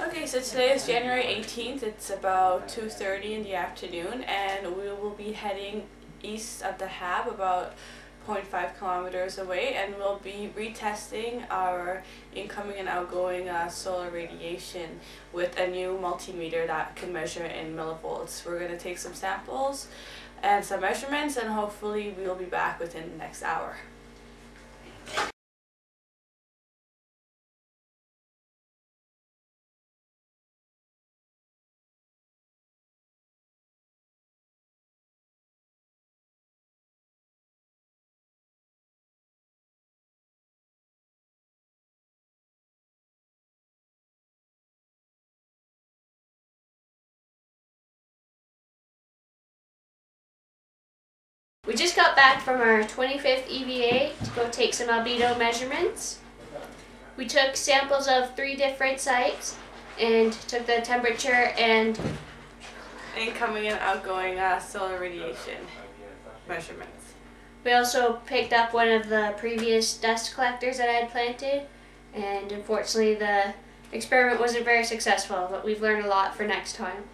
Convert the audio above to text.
Okay, so today is January 18th. It's about 2.30 in the afternoon and we will be heading east of the Hab about 0.5 kilometers away and we'll be retesting our incoming and outgoing uh, solar radiation with a new multimeter that can measure in millivolts. We're going to take some samples and some measurements and hopefully we'll be back within the next hour. We just got back from our 25th EVA to go take some albedo measurements. We took samples of three different sites and took the temperature and incoming and outgoing uh, solar radiation measurements. We also picked up one of the previous dust collectors that I had planted and unfortunately the experiment wasn't very successful but we've learned a lot for next time.